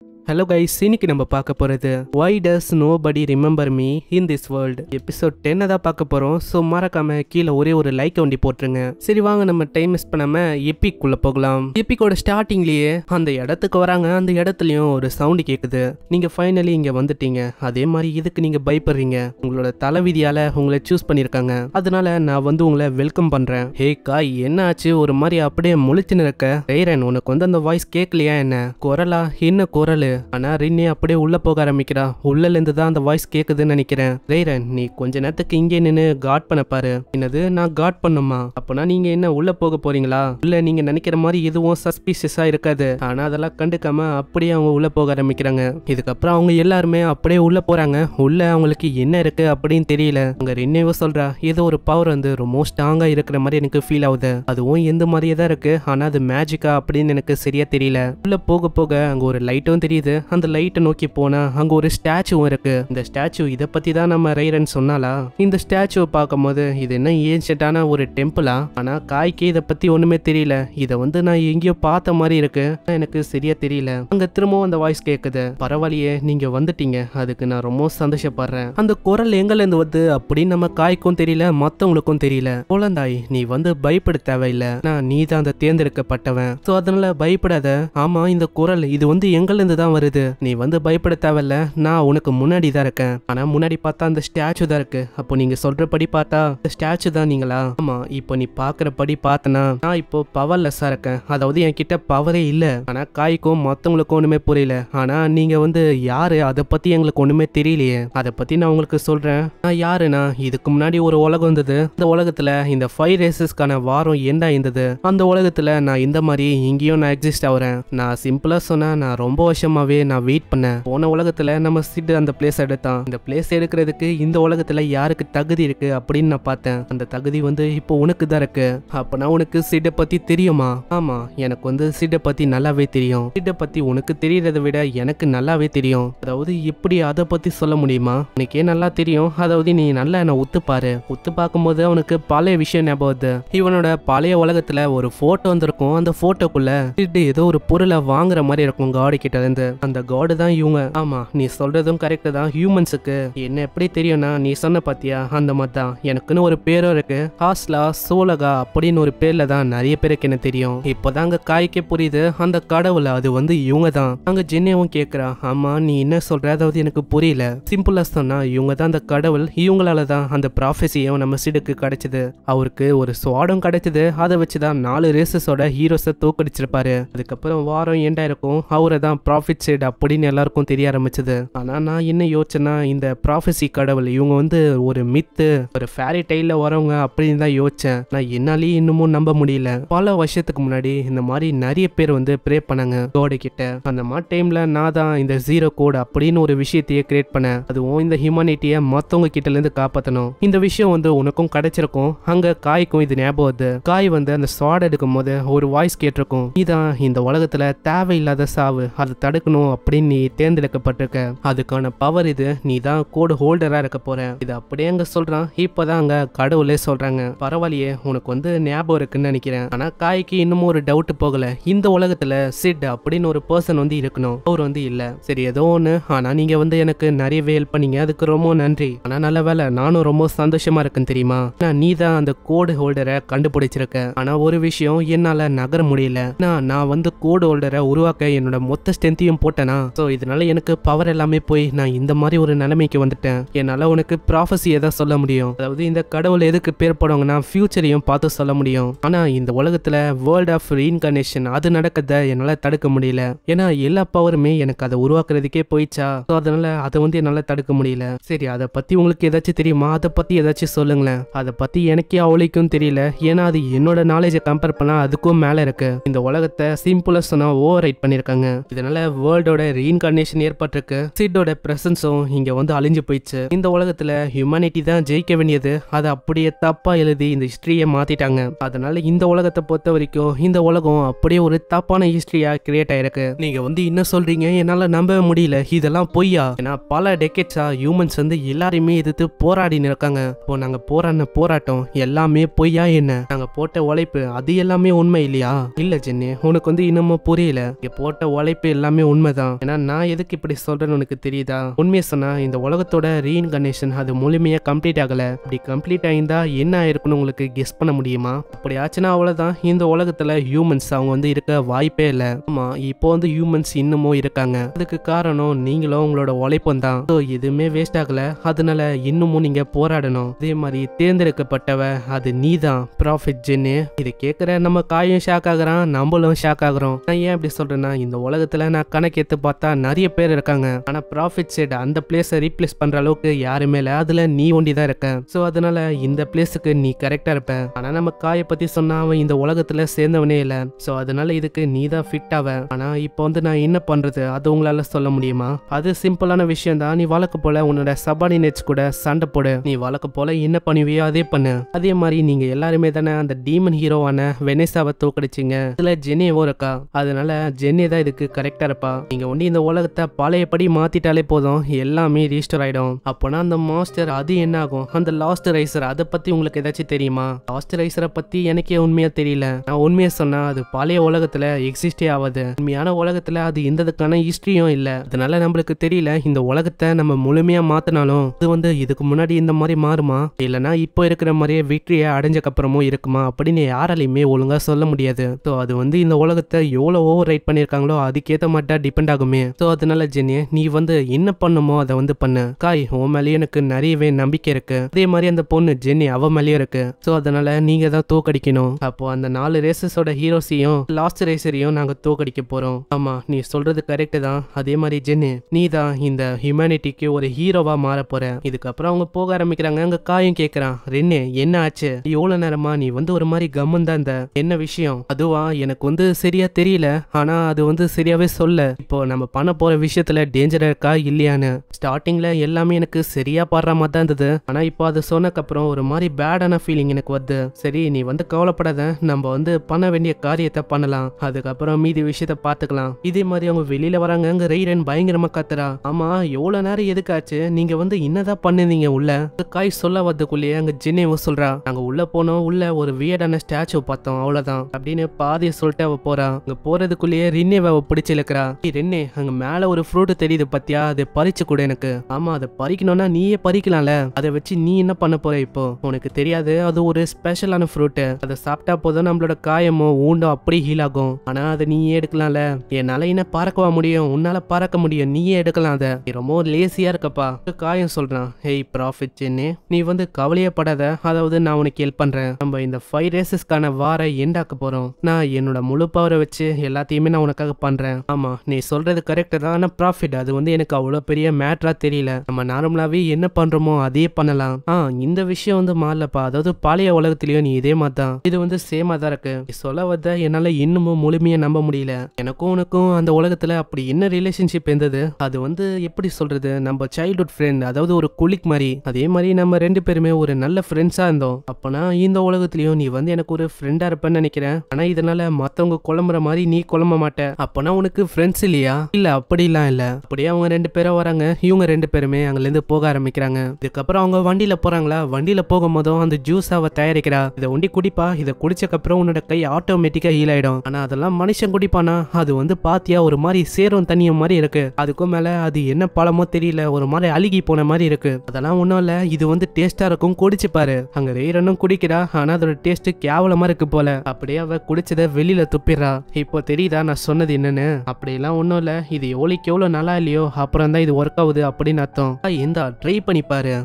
Hello guys இன்னைக்கு நம்ம பார்க்க போகிறது why does nobody remember me in this world episode டென்னை தான் பார்க்க போகிறோம் ஸோ மறக்காம கீழே ஒரே ஒரு லைக் வண்டி போட்டுருங்க. சரி வாங்க நம்ம டைம் மிஸ் பண்ணாம எப்பிக் போகலாம். எப்பிக்கோட ஸ்டார்டிங்லேயே அந்த இடத்துக்கு வராங்க. அந்த இடத்துலையும் ஒரு சவுண்டு கேட்குது நீங்கள் ஃபைனலி இங்கே வந்துட்டீங்க. அதே மாதிரி இதுக்கு நீங்கள் பயப்படுறீங்க. உங்களோட தலைவிதியால் உங்களை சூஸ் பண்ணியிருக்காங்க அதனால நான் வந்து உங்களை வெல்கம் பண்ணுறேன் ஹே காய் என்ன ஆச்சு? ஒரு மாதிரி அப்படியே முழிச்சுன்னு இருக்க. ரேரன் உனக்கு வந்து அந்த வாய்ஸ் கேட்கலையா என்ன? குரலா? என்ன குரல்? ஆனா ரின்னி அப்படியே உள்ள போக ஆரம்பிக்கிறா. உள்ளல இருந்து தான் அந்த வாய்ஸ் கேக்குதுன்னு நினைக்கிறேன். ரேரன் நீ கொஞ்ச நேரத்துக்கு இங்கே நின்னு காட் பண்ண பாரு. என்னது நான் காட் பண்ணுமா? அப்பனா நீங்க என்ன உள்ள போக போறீங்களா? இல்ல நீங்க நினைக்கிற மாதிரி எதுவும் சஸ்பீஷியஸா இருக்காது. ஆனா அதெல்லாம் கண்டுக்காம அப்படியே அவங்க உள்ள போக ஆரம்பிக்கிறாங்க. இதுக்கப்புறம் அவங்க எல்லாருமே அப்படியே உள்ள போறாங்க. உள்ள அவங்களுக்கு என்ன இருக்கு அப்படின்னு தெரியல. அங்க ரின்னேவோ சொல்றா ஏதோ ஒரு பவர் வந்து ரொம்ப ஸ்ட்ராங்கா இருக்கிற மாதிரி எனக்கு ஃபீல் ஆகுது. அதுவும் எந்த மாதிரியே தான் இருக்கு. ஆனா அது மேஜிக்கா அப்படின்னு எனக்கு சரியா தெரியல. உள்ள போக போக அங்க ஒரு லைட்டும் தெரியுது. அந்த லைட்டை நோக்கி போனா அங்க ஒரு ஸ்டாச்சுவும் இருக்கு. இந்த ஸ்டாச்சு இதை பத்தி தான் நம்ம ரைரன் சொன்னாலா இந்த ஸ்டாச்சுவை பார்க்கும்போது இது என்ன ஏன்ஷியன்டான ஒரு டெம்பிளா ஆனா காய்க்கு இதை பத்தி ஒண்ணுமே தெரியல. இதை வந்து நான் எங்கேயோ பார்த்த மாதிரி இருக்கு. ஆனா எனக்கு சரியா தெரியல. அங்க திரும்பவும் அந்த வாய்ஸ் கேக்குது. பரவாயில்லையே நீங்க வந்துட்டீங்க. அதுக்கு நான் ரொம்ப சந்தோஷப்படுறேன். அந்த குரல் எங்கல இருந்து வந்து அப்படின்னு நம்ம காய்க்கும் தெரியல மத்தவங்களுக்கும் தெரியல. குழந்தாய் நீ வந்து பயப்பட தேவையில்ல. நான் நீ தான் அந்த தேர்ந்தெடுக்கப்பட்டவன். சோ அதனால பயப்படாத. ஆமா இந்த குரல் இது வந்து எங்கல இருந்து தான் வருது. நீ வந்து பயப்பட தேவையில்ல. நான் உனக்கு முன்னாடி தான் இருக்கேன். ஆனா முன்னாடி பார்த்தா அந்த ஸ்டாச்சு தான் இருக்கு. அப்போ நீங்க சொல்றபடி பார்த்தா இந்த ஸ்டாச்சு தான் நீங்களா? ஆமா இப்போ நீ பாக்குறபடி பார்த்தனா நான் இப்போ பவர்லெஸ்ஸா இருக்கேன். அதாவது என்கிட்ட பவரே இல்ல. ஆனா காய்க்கும் மத்தவங்களுக்கும் ஒண்ணுமே புரியல. ஆனா நீங்க வந்து யாரு? அதை பத்தி எங்களுக்கு ஒண்ணுமே தெரியலையே. அதை பத்தி நான் உங்களுக்கு சொல்றேன். நான் யாருன்னா? இதுக்கு முன்னாடி ஒரு உலகம் இருந்தது. இந்த உலகத்துல இந்த ஃபைவ் ரேசஸ்க்கான வாரம் என்ன இருந்தது அந்த உலகத்துல நான் இந்த மாதிரி இங்கேயும் நான் எக்ஸிஸ்ட் ஆகுறேன் நான் சிம்பிளா சொன்னா நான் ரொம்ப வருஷமாவே நான் வெயிட் பண்ணேன். போன உலகத்துல நம்ம சிட் அந்த பிளேஸ் எடுத்தான். இந்த பிளேஸ் எடுக்கிறதுக்கு இந்த உலகத்துல யாருக்கு தகுதி இருக்கு அப்படின்னு நான் பார்த்தேன். அந்த தகுதி வந்து இப்போ உனக்கு தான் இருக்கு. அப்பனா உனக்கு சிட்டை பத்தி தெரியுமா? ஆமா எனக்கு வந்து சிட்டை பத்தி நல்லாவே தெரியும். சிட்டை பத்தி உனக்கு தெரியறதை விட எனக்கு நல்லாவே தெரியும். அதாவது எப்படி அதை பத்தி சொல்ல முடியுமா? உனக்கே நல்லா தெரியும். அதாவது நீ நல்லா என்ன உத்து பாரு. பார்க்கும்போது அவனுக்கு பழைய விஷயம் ஞாபகம் வருது. இவனோட பழைய உலகத்துல ஒரு போட்டோ வந்திருக்கும். அந்த போட்டோக்குள்ள சிட்டு ஏதோ ஒரு பொருளை வாங்குற மாதிரி இருக்கும். காடு கிட்ட இருந்து அந்த காடு தான் இவங்க. ஆமா நீ சொல்றதும் கரெக்ட் தான். ஹியூமன்ஸுக்கு என்ன எப்படி தெரியும்னா நீ சொன்ன பாத்தியா? அந்த மாதிரி தான் எனக்குன்னு ஒரு பேரும் இருக்கு. ஹாஸ்லா சோலகா அப்படின்னு ஒரு பேர்ல தான் நிறைய பேருக்கு என்ன தெரியும். இப்போதான் அங்க காய்க்கே புரியுது. அந்த கடவுள் அது வந்து இவங்க தான் அங்க ஜென்னியாவும் கேக்குறா ஆமா நீ என்ன சொல்ற? அதாவது எனக்கு புரியல. சிம்பிளா சொன்னா இவங்க தான் அந்த கடவுள். இவங்களால தான் அந்த ப்ராஃபஸியும் நம்ம சிடுக்கு கிடைச்சது. அவருக்கு ஒரு ஸ்வாடும் கிடைச்சது. அதை வச்சுதான் நாலு ரேசஸோட ஹீரோஸை தோக்கடிச்சிருப்பாரு. அதுக்கப்புறம் வாரம் ஏண்டா இருக்கும் அவரை தான் ப்ராஃபிட் சைடு அப்படின்னு எல்லாருக்கும் தெரிய ஆரம்பிச்சது. ஆனால் நான் என்ன யோசிச்சேன்னா இந்த ப்ராஃபஸி கடவுள் இவங்க வந்து ஒரு மித்து ஒரு ஃபேரி டைலில் வரவங்க அப்படின்னு தான் யோசிச்சேன். நான் என்னாலேயே இன்னமும் நம்ப முடியல. பல வருஷத்துக்கு முன்னாடி இந்த மாதிரி நிறைய பேர் வந்து ப்ரே பண்ணாங்க. கோடு கிட்ட. அந்த மாதிரி டைமில் நான் தான் இந்த ஜீரோ கோடு அப்படின்னு ஒரு விஷயத்தையே கிரியேட் பண்ணேன். அதுவும் இந்த ஹியூமனிட்டியை மற்றவங்க கிட்டேருந்து காப்பாற்றணும் இந்த விஷயம் வந்து உனக்கும் கிடைச்சிருக்கும். அங்கே காய்க்கும் இது ஞாபகம் வருது. காய் வந்து அந்த ஸ்வாட் எடுக்கும் போது ஒரு வாய்ஸ் கேட்டிருக்கும். இதுதான் இந்த உலகத்தில் தேவையில்லாத சாவு. அதை தடுக்கணும் அப்படின்னு நீ தேர்ந்தெடுக்கப்பட்டிருக்க. அதுக்கான பவர் இது. நீ தான் கோடு ஹோல்டரா இருக்க போற. இது அப்படியே அங்க சொல்றான். இப்பதான் அங்க கடவுளே சொல்றாங்க. பரவாயில்லையே உனக்கு வந்து ஞாபகம் இருக்குன்னு நினைக்கிறேன். ஆனா காய்க்கு இன்னமும் ஒரு டவுட் போகல. இந்த உலகத்துல சிட் அப்படின்னு ஒரு பர்சன் வந்து இருக்கணும். அவர் வந்து இல்ல. சரி ஏதோ ஒண்ணு. ஆனா நீங்க வந்து எனக்கு நிறையவே ஹெல்ப் பண்ணீங்க. அதுக்கு ரொம்ப நன்றி. ஆனா நல்ல வேலை நானும் ரொம்ப சந்தோஷமா இருக்கேன் தெரியுமா? நான் நீ தான் அந்த கோடு ஹோல்டரை கண்டுபிடிச்சிருக்க. ஆனா ஒரு விஷயம் என்னால நகர முடியல. நான் நான் வந்து கோடு ஹோல்டரை உருவாக்க என்னோட மொத்த ஸ்ட்ரென்த்தையும் போட்டேனா? ஸோ இதனால எனக்கு பவர் எல்லாமே போய் நான் இந்த மாதிரி ஒரு நிலைமைக்கு வந்துட்டேன். என்னால் உனக்கு ப்ராஃபஸியை தான் சொல்ல முடியும்? அதாவது இந்த கடவுள் எதுக்கு பேர் போடுவாங்கன்னா ஃபியூச்சரையும் பார்த்து சொல்ல முடியும். ஆனால் இந்த உலகத்தில் வேர்ல்ட் ஆஃப் ரீன்கனேஷன் அது நடக்கிறத என்னால் தடுக்க முடியல. ஏன்னா எல்லா பவருமே எனக்கு அதை உருவாக்குறதுக்கே போயிடுச்சா? ஸோ அதனால அதை வந்து என்னால் தடுக்க முடியல. சரி அதை பற்றி உங்களுக்கு ஏதாச்சும் தெரியுமா? அதை பற்றி ஏதாச்சும் சொல்லுங்களேன். அதை பற்றி எனக்கே அவளைக்கும் தெரியல. ஏன்னா அது என்னோட நாலேஜை கம்பேர் பண்ணால் அதுக்கும் மேலே இருக்கு. இந்த உலகத்தை சிம்பிளாக சொன்னால் ஓவர் ரைட் பண்ணியிருக்காங்க. இதனால வேர்ல்டோட ரீஇன்கார்னேஷன் ஏற்பட்டிருக்கு. சிட்டோட பிரசன்ஸும் இங்க வந்து அழிஞ்சு போயிடுச்சு. இந்த உலகத்துல ஹியூமனிட்டி தான் ஜெயிக்க வேண்டியது. அதை அப்படியே தப்பா எழுதி இந்த ஹிஸ்டரியை மாத்திட்டாங்க. அதனால இந்த உலகத்தை பொறுத்த வரைக்கும் இந்த உலகம் அப்படியே ஒரு தப்பான ஹிஸ்டரியா கிரியேட் ஆயிருக்கு. நீங்க வந்து என்ன சொல்றீங்க? என்னால நம்பவே முடியல. இதெல்லாம் பொய்யா? ஏன்னா பல டெக்கெட்ஸா ஹியூமன்ஸ் வந்து எல்லாரையுமே எதிர்த்து போராடின்னு இருக்காங்க இப்போ நாங்க போராடின போராட்டம் எல்லாமே பொய்யா என்ன? நாங்க போட்ட உழைப்பு அது எல்லாமே உண்மை இல்லையா? இல்ல ஜென்னி. உனக்கு வந்து இன்னமும் புரியல. போட்ட உழைப்பு எல்லாம் எல்லாமே உண்மைதான். ஏன்னா நான் எதுக்கு இப்படி சொல்றேன்னு உனக்கு தெரியுதா? உண்மையை சொன்னா இந்த உலகத்தோட ரீஇன்கர்னேஷன் அது முழுமையா கம்ப்ளீட் ஆகல. அப்படி கம்ப்ளீட் ஆயிருந்தா என்ன ஆயிருக்குன்னு உங்களுக்கு கெஸ் பண்ண முடியுமா? அப்படி ஆச்சுன்னா அவ்வளவுதான். இந்த உலகத்துல ஹியூமன்ஸ் அவங்க வந்து இருக்க வாய்ப்பே இல்லை. ஆமா இப்போ வந்து ஹியூமன்ஸ் இன்னமும் இருக்காங்க. அதுக்கு காரணம் நீங்களும் உங்களோட உழைப்பும் தான். எதுவுமே வேஸ்ட் ஆகல. அதனால இன்னமும் நீங்க போராடணும். அதே மாதிரி தேர்ந்தெடுக்கப்பட்டவ அது நீ தான் ப்ராஃபிட் ஜென்னு. இது கேட்குற நம்ம காயும் ஷாக் ஆகுறான். நம்மளும் ஷாக் ஆகுறோம். நான் ஏன் இப்படி சொல்றேன்னா இந்த உலகத்துல நான் கணக்கெடுத்து பார்த்தா நிறைய பேர் இருக்காங்க. ஆனா ப்ராஃபிட் சைடு அந்த பிளேஸை ரீப்ளேஸ் பண்ற அளவுக்கு யாருமே இல்லை. அதுல நீ ஒண்டி தான் இருக்க. ஸோ அதனால இந்த பிளேஸுக்கு நீ கரெக்டா இருப்ப. ஆனா நம்ம காயை பத்தி சொன்னா அவன் இந்த உலகத்துல சேர்ந்தவனே இல்லை. ஸோ அதனால இதுக்கு நீ தான் ஃபிட் ஆவ. ஆனா இப்போ வந்து நான் என்ன பண்றது? அது உங்களால சொல்ல முடியுமா? அது சிம்பிளான விஷயம் தான். நீ வழக்கு போல உன்னோட சபார்டினேட்ஸ் கூட சண்டை போடு. நீ வழக்கு போல என்ன பண்ணுவியோ அதே பண்ணு. அதே மாதிரி நீங்க எல்லாருமே தானே அந்த டீமன் ஹீரோவான வெனேசாவை தோக்கடிச்சிங்க. இதுல ஜெனேவோ இருக்கா. அதனால ஜென்னி தான் இதுக்கு கரெக்டா இருப்பா நீங்க ஒண்ணு இந்த உலகத்தை பழையபடி மாத்திட்டாலே போதும். எல்லாமே ரீஸ்டோர் ஆயிடும். அப்போனா அந்த மாஸ்டர் அது என்ன ஆகும் அந்த லாஸ்ட் ரைசர் அதை பத்தி உங்களுக்கு ஏதாச்சும் தெரியுமா? லாஸ்ட் ரைசரை பத்தி எனக்கே உண்மையா தெரியல. நான் உண்மையா சொன்னா அது பழைய உலகத்துல எக்ஸிஸ்டே ஆகாது உண்மையான உலகத்துல அது எந்ததுக்கான ஹிஸ்டரியும் இல்ல. அதனால நம்மளுக்கு தெரியல இந்த உலகத்தை நம்ம முழுமையா மாத்தினாலும் இது வந்து இதுக்கு முன்னாடி இந்த மாதிரி மாறுமா? இல்லனா இப்போ இருக்கிற மாதிரியே விக்டரியை அடைஞ்சக்கப்புறமும் இருக்குமா? அப்படின்னு யாராலையுமே ஒழுங்கா சொல்ல முடியாது. ஸோ அது வந்து இந்த உலகத்தை எவ்வளோ ஓவர் ரைட் பண்ணியிருக்காங்களோ அதுக்கேற்ற அல்டிமேட்டா டிபெண்ட் ஆகுமே. ஸோ அதனால ஜெனி நீ வந்து என்ன பண்ணுமோ அதை வந்து பண்ணு. காய் உன் மேலேயும் எனக்கு நிறையவே நம்பிக்கை இருக்கு. அதே மாதிரி அந்த பொண்ணு ஜென்னி அவ மேலேயும் இருக்கு. ஸோ அதனால நீங்க தான் தோக்கடிக்கணும். அப்போ அந்த நாலு ரேசஸோட ஹீரோஸையும் லாஸ்ட் ரேசரையும் நாங்க தோக்கடிக்க போறோம். ஆமா நீ சொல்றது கரெக்ட் தான். அதே மாதிரி ஜென்னி நீ தான் இந்த ஹியூமனிட்டிக்கு ஒரு ஹீரோவா மாற போற. இதுக்கப்புறம் அவங்க போக ஆரம்பிக்கிறாங்க. அங்க காயும் கேக்குறான். ரென்னே என்ன ஆச்சு? எவ்வளவு நேரமா நீ வந்து ஒரு மாதிரி கம்மன் தான் இந்த என்ன விஷயம்? அதுவா? எனக்கு வந்து சரியா தெரியல. ஆனா அது வந்து சரியாவே சொல்ல இப்போ நம்ம பண்ண போற விஷயத்துல டேஞ்சரா இருக்கா இல்லையான்னு. ஸ்டார்டிங்ல எல்லாமே எனக்கு சரியா பாடுற மாதிரி தான் இருந்தது. ஆனா இப்போ அது சொன்னக்கப்புறம் ஒரு மாதிரி பேடான ஃபீலிங் எனக்கு வருது. சரி நீ வந்து கவலைப்படாத. நம்ம வந்து பண்ண வேண்டிய காரியத்தை பண்ணலாம். அதுக்கப்புறம் மீதி விஷயத்த பாத்துக்கலாம் இதே மாதிரி அவங்க வெளியில வராங்க அங்க ரெய்ரன் பயங்கரமா கத்துறா. ஆமா எவ்வளவு நேரம் எதுக்காச்சு? நீங்க வந்து என்னதான் பண்ணுனீங்க உள்ள? காய் சொல்ல வரதுக்குள்ளேயே அங்க ஜின்னேவும் சொல்றா. நாங்க உள்ள போனோம் உள்ள ஒரு வியர்டான ஸ்டாச்சு பார்த்தோம் அவ்வளவுதான். அப்படின்னு பாதிய சொல்லிட்டு அவ போறா. அங்க போறதுக்குள்ளேயே ரின்னேவை அவ இழுக்கிறா "ஏய், ரென்னே அங்க மேல ஒரு ஃப்ரூட் தெரியுது பாத்தியா? அதை பறிச்சு கூட எனக்கு. ஆமா அதை பறிக்கணும்னா நீயே பறிக்கலாம்ல. அதை வச்சு நீ என்ன பண்ண போற இப்போ? உனக்கு தெரியாது அது ஒரு ஸ்பெஷலான ஃப்ரூட் அதை சாப்பிட்டா போதும் நம்மளோட காயமோ ஊண்டோ அப்படி ஹீல் ஆகும். ஆனா அதை நீயே எடுக்கலாம்ல. என்னால என்ன பறக்கவா முடியும்? உன்னால பறக்க முடியும். நீயே எடுக்கலாம் அதை. ரொம்ப லேசியா இருக்கப்பா. காயம் சொல்றான். ஹேய் ப்ராஃபிட் சென்னே நீ வந்து கவலையப்படாத. அதாவது நான் உனக்கு ஹெல்ப் பண்றேன். நம்ம இந்த ஃபைவ் ரேசஸ்க்கான வாரை எண்டாக்க போறோம். நான் என்னோட முழு பவரை வச்சு எல்லாத்தையுமே நான் உனக்காக பண்றேன். ஆமா நீ சொல்றது கரெக்ட் தான்? ஆனால் ப்ராஃபிட் அது வந்து எனக்கு அவ்வளோ பெரிய மேட்ராக தெரியல. நம்ம நார்மலாகவே என்ன பண்ணுறோமோ அதே பண்ணலாம். ஆ இந்த விஷயம் வந்து மாறலப்பா. அதாவது பாலிய உலகத்துலேயும் நீ இதே மாதிரி தான் இது வந்து சேமா தான் இருக்கு. நீ சொல்ல வந்த என்னால் இன்னமும் முழுமையாக நம்ப முடியல. எனக்கும் உனக்கும் அந்த உலகத்தில் அப்படி என்ன ரிலேஷன்ஷிப் இருந்தது? அது வந்து எப்படி சொல்கிறது நம்ம சைல்ட்ஹுட் ஃப்ரெண்ட் அதாவது ஒரு குளிக் மாதிரி. அதே மாதிரி நம்ம ரெண்டு பேருமே ஒரு நல்ல ஃப்ரெண்ட்ஸாக இருந்தோம். அப்போனா இந்த உலகத்துலேயும் நீ வந்து எனக்கு ஒரு ஃப்ரெண்டாக இருப்பேன்னு நினைக்கிறேன். ஆனால் இதனால் மற்றவங்க குழம்புற மாதிரி நீ குழம்ப மாட்ட. அப்போனா உனக்கு ஃப்ரெண்ட்ஸ் இல்லையா? இல்ல அப்படிலாம் இல்ல. அப்படியே அவங்க ரெண்டு பேரும் வராங்க. இவங்க ரெண்டு பேருமே அங்கேருந்து போக ஆரம்பிக்கிறாங்க. இதுக்கப்புறம் அவங்க வண்டியில போறாங்களா? வண்டியில போகும்போதும் அந்த ஜூஸ் அவ தயாரிக்கிறா. இதை ஒண்டி குடிப்பா. இதை குடிச்சக்கப்புறம் உன்னோட கை ஆட்டோமேட்டிக்கா ஹீல் ஆயிடும். ஆனா அதெல்லாம் மனுஷன் குடிப்பானா? அது வந்து பாத்தியா? ஒரு மாதிரி சேரும் தண்ணியும் மாதிரி இருக்கு. அதுக்கும் மேல அது என்ன பழமோ தெரியல. ஒரு மாதிரி அழுகி போன மாதிரி இருக்கு. அதெல்லாம் ஒண்ணும் இல்ல. இது வந்து டேஸ்டா இருக்கும். குடிச்சு பாரு. அங்க ரெய்ரனும் குடிக்கிறா. ஆனா அதோட டேஸ்ட் கேவலமா இருக்கு போல. அப்படியே அவ குடிச்சத வெளியில துப்பிடுறா. இப்போ தெரியுதா நான் சொன்னது என்னன்னு? அப்படியெல்லாம் ஒன்றும் இல்லை. இது எவ்வளோக்கு எவ்வளோ நல்லா இல்லையோ அப்புறம் தான் இது ஒர்க் ஆகுது அப்படின்னு அர்த்தம். "அக்கா, இந்தா ட்ரை பண்ணி பாரு.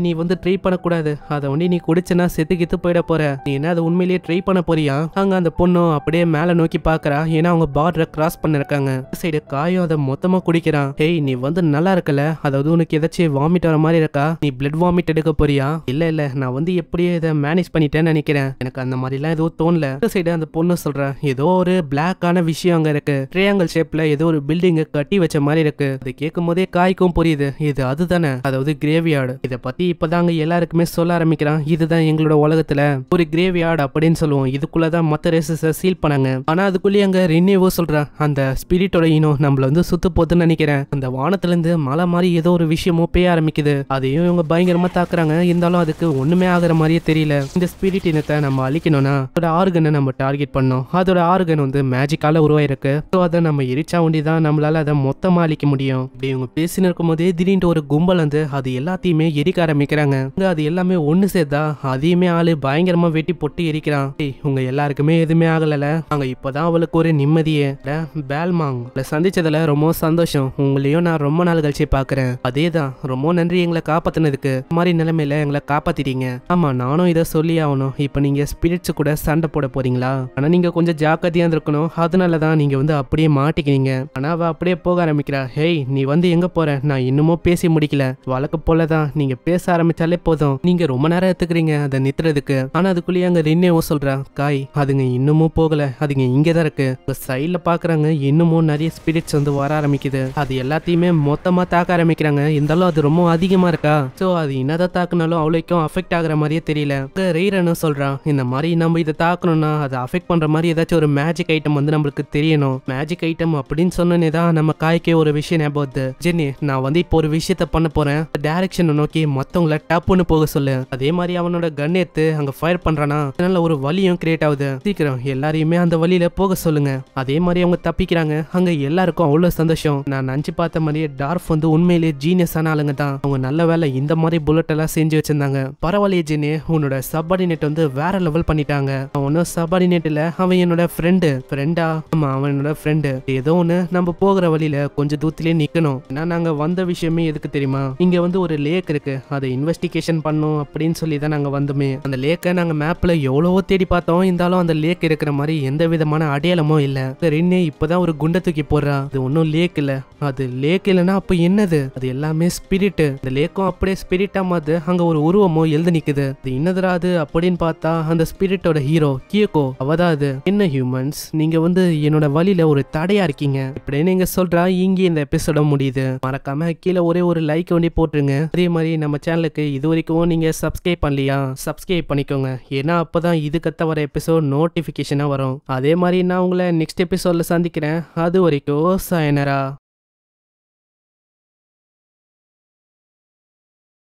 நீ வந்து ட்ரை பண்ணக்கூடாது. அதை ஒண்டி நீ குடிச்சனா செத்து கித்து போயிட போற. நீ என்ன அதை உண்மையிலேயே ட்ரை பண்ண போறியா? அங்க அந்த பொண்ணும் அப்படியே மேல நோக்கி பாக்குறா. ஏன்னா அவங்க பார்டரை கிராஸ் பண்ணிருக்காங்க. சைடு காயும் அதை மொத்தமா குடிக்கிறான் ஹேய் நீ வந்து நல்லா இருக்கல. அதாவது உனக்கு ஏதாச்சும் வாமிட் வர மாதிரி இருக்கா? நீ பிளட் வாமிட் எடுக்க போறியா? இல்ல இல்ல நான் வந்து எப்படியே இதை மேனேஜ் பண்ணிட்டேன்னு நினைக்கிறேன். எனக்கு அந்த மாதிரிலாம் எதுவும் தோணல. இந்த சைடு அந்த பொண்ணு சொல்கிறேன் ஏதோ ஒரு பிளாக்கான விஷயம் அங்க இருக்கு. ட்ரையாங்கல் ஷேப்ல ஏதோ ஒரு பில்டிங்கை கட்டி வச்ச மாதிரி இருக்கு. அது கேட்கும் போதே காய்க்கும் புரியுது. இது அதுதானே. அதாவது கிரேவியார்டு இத பத்தி இப்பதாங்க எல்லாருக்குமே சொல்ல ஆரம்பிக்கிறான். இதுதான் எங்களோட உலகத்துல ஒரு கிரேவியார்டு அப்படின்னு சொல்லுவோம். இதுக்குள்ளதான் மத்த ரேசஸ் சீல் பண்ணாங்க. ஆனா அதுக்குள்ளேயே அங்க ரினியூவோ சொல்றா. அந்த ஸ்பிரிட்டோட இனம் நம்மள வந்து சுத்து போதுன்னு நினைக்கிறேன். அந்த வானத்துல இருந்து மலை மாதிரி ஏதோ ஒரு விஷயமோ பேய ஆரம்பிக்குது. அதையும் இவங்க பயங்கரமா தாக்குறாங்க. இருந்தாலும் அதுக்கு ஒண்ணுமே ஆகுற மாதிரியே தெரியல. இந்த ஸ்பிரிட் இனத்தை நம்ம அழிக்கணும்னா அதோட ஆர்கனை நம்ம டார்கெட் பண்ணோம் அதோட ஆர்கன் வந்து மேஜிக்கால உருவாயிருக்கு. ஸோ அதை நம்ம நம்ம எரிச்சா ஒண்டி தான் நம்மளால அதை மொத்தமா அழிக்க முடியும். இப்படி இவங்க பேசின்னு இருக்கும் போதே திடீர்னு ஒரு கும்பல் வந்து அது எல்லாத்தையுமே எரிக்க ஆரம்பிக்கிறாங்க. அது எல்லாமே ஒண்ணு சேர்த்தா அதையுமே ஆளு பயங்கரமா வெட்டி பொட்டு எரிக்கிறான். உங்க எல்லாருக்குமே எதுவுமே ஆகலல. அங்க இப்பதான் அவளுக்கு ஒரு நிம்மதியே. பேல்மாங் சந்திச்சதுல ரொம்ப சந்தோஷம். உங்களையும் நான் ரொம்ப நாள் கழிச்சு பாக்குறேன். அதேதான் ரொம்ப நன்றி எங்களை காப்பாத்தினதுக்கு. இந்த மாதிரி நிலைமையில எங்களை காப்பாத்திட்டீங்க. ஆமா நானும் இதை சொல்லி ஆகணும். இப்போ நீங்க ஸ்பிரிட்ஸ் கூட சண்டை போட போறீங்களா? ஆனா நீங்க கொஞ்சம் ஜாக்கிரதையா இருக்கணும் அதனாலதான் நீங்க வந்து அப்படியே மாட்டிக்கிறீங்க ஆனா அவ அப்படியே போக ஆரம்பிக்கிறா. ஹேய் நீ வந்து எங்க போற? நான் இன்னமும் பேசி முடிக்கல. வழக்கு போலதான். நீங்க பேச ஆரம்பிச்சாலே போதும். நீங்க ரொம்ப நேரம் எடுத்துக்கிறீங்க அதை நித்துறதுக்கு ஆனா அதுக்குள்ளேயே அங்க ரின்னேவும் சொல்றா. காய் அதுங்க இன்னமும் போகல. அதுங்க இங்கதான் இருக்கு. சைடில் சைட்ல பாக்குறாங்க. இன்னமும் நிறைய ஸ்பிரிட்ஸ் வந்து வர ஆரம்பிக்குது. அது எல்லாத்தையுமே மொத்தமா தாக்க ஆரம்பிக்கிறாங்க. இருந்தாலும் அது ரொம்ப அதிகமா இருக்கா? சோ அது என்னதான் தாக்குனாலும் அவ்வளோக்கும் அஃபெக்ட் ஆகுற மாதிரியே தெரியல. ரெய்ரன்னு சொல்றான் இந்த மாதிரி நம்ம இதை தாக்கணும்னா அதை அஃபெக்ட் பண்ற மாதிரி ஏதாச்சும் ஒரு மேஜிக் ஐட்டம் வந்து நம்மளுக்கு தெரியணும். மேஜிக் ஐட்டம் அப்படின்னு சொன்னனே தான் நம்ம காய்க்கே ஒரு விஷயம் ஞாபகம் வருது. ஜென்னி நான் வந்து இப்போ ஒரு விஷயத்த பண்ண போறேன். டைரக்ஷனை நோக்கி மத்தவங்கள டப்புன்னு போக சொல்லு. அதே மாதிரி அவனோட கன் எடுத்து அங்க ஃபயர் பண்றானா? அதனால ஒரு வலியும் கிரியேட் ஆகுது. சீக்கிரம் எல்லாரையுமே அந்த வழியில போக சொல்லுங்க. அதே மாதிரி அவங்க தப்பிக்கிறாங்க. அங்க எல்லாருக்கும் அவ்வளவு சந்தோஷம். நான் நினைச்சு பார்த்த மாதிரியே டார்ஃப் வந்து உண்மையிலேயே ஜீனியஸான ஆளுங்க தான். அவங்க நல்ல வேலை இந்த மாதிரி புல்லட் எல்லாம் செஞ்சு வச்சிருந்தாங்க. பரவாயில்லையே ஜெனி உன்னோட சப்பார்டினேட் வந்து வேற லெவல் பண்ணிட்டாங்க. அவனும் சப்பார்டினேட் இல்ல அவன் என்னோட ஃப்ரெண்டு ஃப்ரெண்டா ஆமா அவன் ஃப்ரெண்டு ஏதோ ஒன்று நம்ம போகிற வழியில கொஞ்சம் தூரத்திலே நிக்கணும். ஏன்னா நாங்கள் வந்த விஷயமே எதுக்கு தெரியுமா? இங்க வந்து ஒரு லேக் இருக்கு. அதை இன்வெஸ்டிகேஷன் பண்ணும் அப்படின்னு சொல்லி தான் நாங்க வந்தோமே. அந்த லேக்கை நாங்கள் மேப்ல எவ்வளவோ தேடி பார்த்தோம். இருந்தாலும் அந்த லேக் இருக்கிற மாதிரி எந்த விதமான அடையாளமும் இல்லை. ரின்னே இப்போதான் ஒரு குண்டை தூக்கி போடுறா. அது ஒன்றும் லேக் இல்லை. அது லேக் இல்லைன்னா அப்போ என்னது? அது எல்லாமே ஸ்பிரிட்டு இந்த லேக்கும் அப்படியே ஸ்பிரிட்டா மாதிரி அங்கே ஒரு உருவமோ எழுந்து நிக்குது. அது என்னதுடா அது அப்படின்னு பார்த்தா அந்த ஸ்பிரிட்டோட ஹீரோ கியோகோ அவதான் அது. என்ன ஹியூமன்ஸ் நீங்கள் வந்து என்னோட வழியில ஒரு தடையா இருக்கீங்க? இப்படின்னு நீங்க சொல்றா. இங்கே இந்த எபிசோட முடியுது. மறக்காம கீழே ஒரே ஒரு லைக் வண்டி போட்டுருங்க. அதே மாதிரி நம்ம சேனலுக்கு இது வரைக்கும் நீங்க சப்ஸ்கிரைப் பண்ணலையா? சப்ஸ்கிரைப் பண்ணிக்கோங்க. ஏன்னா அப்பதான் இதுக்கத்த வர எபிசோட் நோட்டிபிகேஷனா வரும். அதே மாதிரி நான் உங்களை நெக்ஸ்ட் எபிசோட்ல சந்திக்கிறேன். அது வரைக்கும் சாயனரா